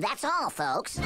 That's all, folks.